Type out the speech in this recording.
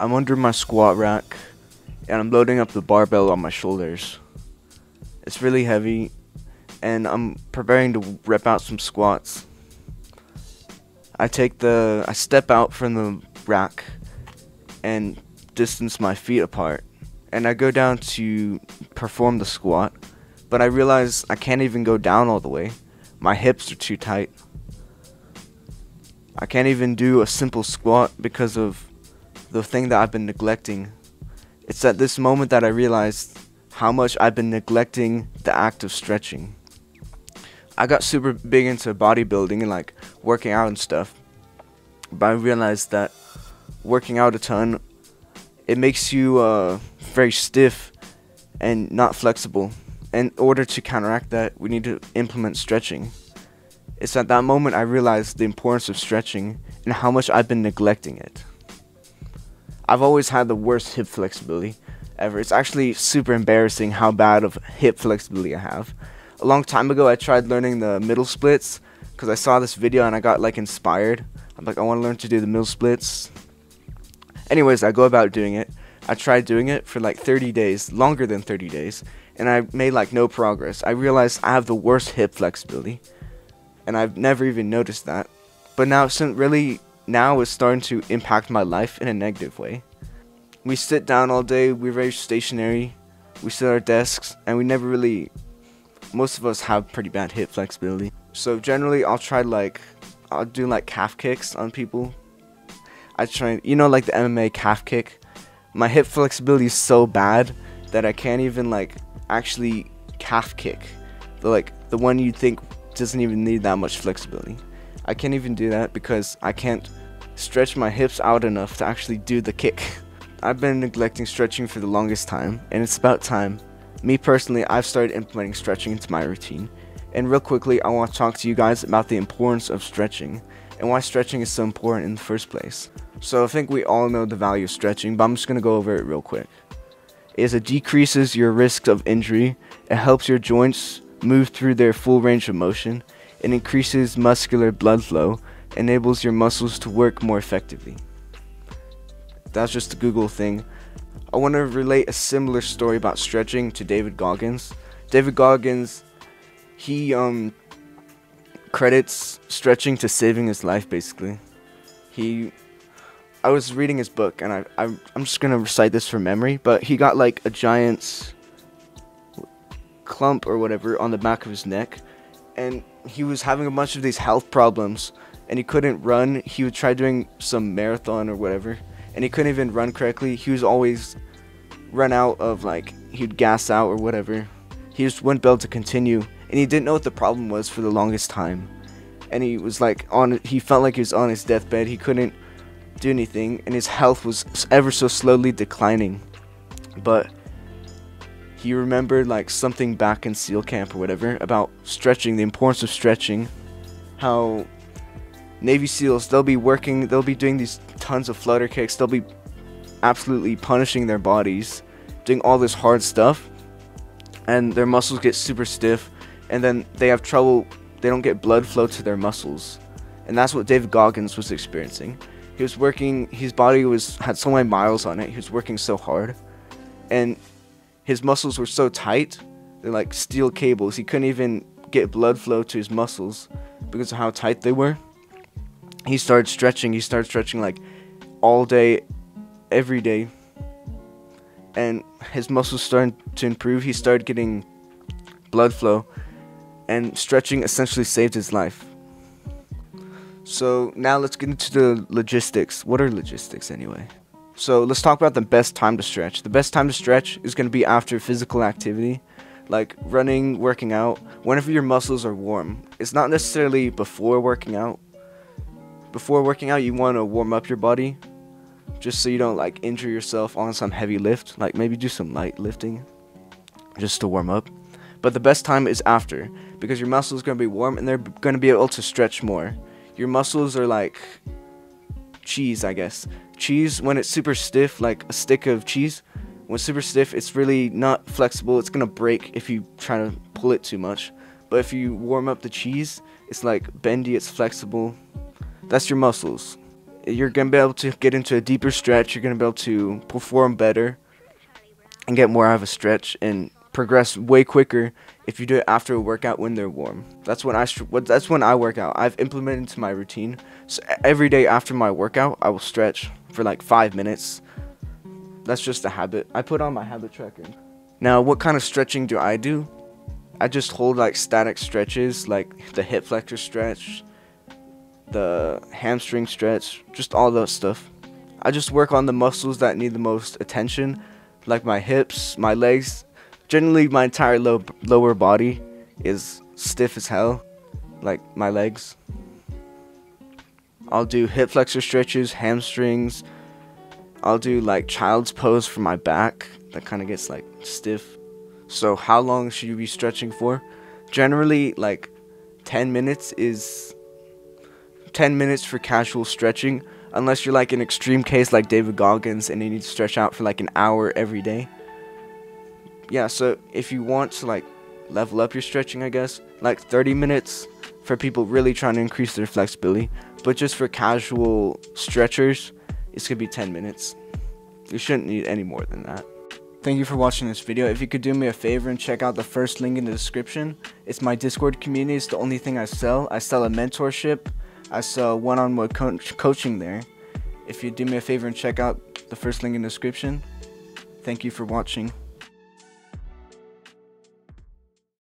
I'm under my squat rack and I'm loading up the barbell on my shoulders. It's really heavy and I'm preparing to rep out some squats. I take the I step out from the rack and distance my feet apart and I go down to perform the squat, but I realize I can't even go down all the way. My hips are too tight. I can't even do a simple squat because of the thing that I've been neglecting. It's at this moment that I realized how much I've been neglecting the act of stretching. I got super big into bodybuilding and like working out and stuff, but I realized that working out a ton it makes you uh, very stiff and not flexible. In order to counteract that, we need to implement stretching. It's at that moment I realized the importance of stretching and how much I've been neglecting it. I've always had the worst hip flexibility ever. It's actually super embarrassing how bad of hip flexibility I have. A long time ago, I tried learning the middle splits because I saw this video and I got like inspired. I'm like, I want to learn to do the middle splits. Anyways, I go about doing it. I tried doing it for like 30 days, longer than 30 days, and I made like no progress. I realized I have the worst hip flexibility, and I've never even noticed that. But now, since really now it's starting to impact my life in a negative way. We sit down all day, we're very stationary, we sit at our desks, and we never really, most of us have pretty bad hip flexibility. So generally, I'll try like, I'll do like calf kicks on people I try, you know, like the MMA calf kick. My hip flexibility is so bad that I can't even like actually calf kick. The like the one you think doesn't even need that much flexibility. I can't even do that because I can't stretch my hips out enough to actually do the kick. I've been neglecting stretching for the longest time, and it's about time. Me personally, I've started implementing stretching into my routine. And real quickly, I want to talk to you guys about the importance of stretching and why stretching is so important in the first place. So I think we all know the value of stretching, but I'm just going to go over it real quick. Is it decreases your risk of injury, it helps your joints move through their full range of motion, it increases muscular blood flow, enables your muscles to work more effectively. That's just a Google thing. I want to relate a similar story about stretching to David Goggins. David Goggins, he um credits stretching to saving his life basically. He I was reading his book, and I, I I'm just gonna recite this from memory. But he got like a giant clump or whatever on the back of his neck, and he was having a bunch of these health problems, and he couldn't run. He would try doing some marathon or whatever, and he couldn't even run correctly. He was always run out of like he'd gas out or whatever. He just wouldn't be able to continue, and he didn't know what the problem was for the longest time. And he was like on. He felt like he was on his deathbed. He couldn't do anything, and his health was ever so slowly declining. But he remembered like something back in SEAL camp or whatever about stretching, the importance of stretching, how Navy SEALs they'll be working, they'll be doing these tons of flutter kicks, they'll be absolutely punishing their bodies, doing all this hard stuff, and their muscles get super stiff, and then they have trouble, they don't get blood flow to their muscles. And that's what David Goggins was experiencing. He was working. His body was had so many miles on it. He was working so hard, and his muscles were so tight. They're like steel cables. He couldn't even get blood flow to his muscles because of how tight they were. He started stretching. He started stretching like all day, every day, and his muscles started to improve. He started getting blood flow, and stretching essentially saved his life. So now let's get into the logistics. What are logistics anyway? So let's talk about the best time to stretch. The best time to stretch is going to be after physical activity, like running, working out, whenever your muscles are warm. It's not necessarily before working out. Before working out, you want to warm up your body just so you don't like injure yourself on some heavy lift. Like maybe do some light lifting just to warm up. But the best time is after because your muscles are going to be warm and they're going to be able to stretch more your muscles are like cheese, I guess. Cheese, when it's super stiff, like a stick of cheese, when super stiff, it's really not flexible. It's gonna break if you try to pull it too much. But if you warm up the cheese, it's like bendy, it's flexible. That's your muscles. You're gonna be able to get into a deeper stretch. You're gonna be able to perform better and get more out of a stretch and progress way quicker if you do it after a workout when they're warm. That's when I that's when I work out. I've implemented into my routine. So every day after my workout, I will stretch for like 5 minutes. That's just a habit. I put on my habit tracker. Now, what kind of stretching do I do? I just hold like static stretches like the hip flexor stretch, the hamstring stretch, just all that stuff. I just work on the muscles that need the most attention, like my hips, my legs. Generally, my entire low, lower body is stiff as hell, like my legs. I'll do hip flexor stretches, hamstrings. I'll do like child's pose for my back. That kind of gets like stiff. So, how long should you be stretching for? Generally, like 10 minutes is 10 minutes for casual stretching, unless you're like an extreme case like David Goggins and you need to stretch out for like an hour every day. Yeah, so if you want to like level up your stretching, I guess, like 30 minutes for people really trying to increase their flexibility, but just for casual stretchers, it's gonna be 10 minutes. You shouldn't need any more than that. Thank you for watching this video. If you could do me a favor and check out the first link in the description. It's my Discord community. It's the only thing I sell. I sell a mentorship I saw one-on-one co coaching there. If you do me a favor and check out the first link in the description, thank you for watching.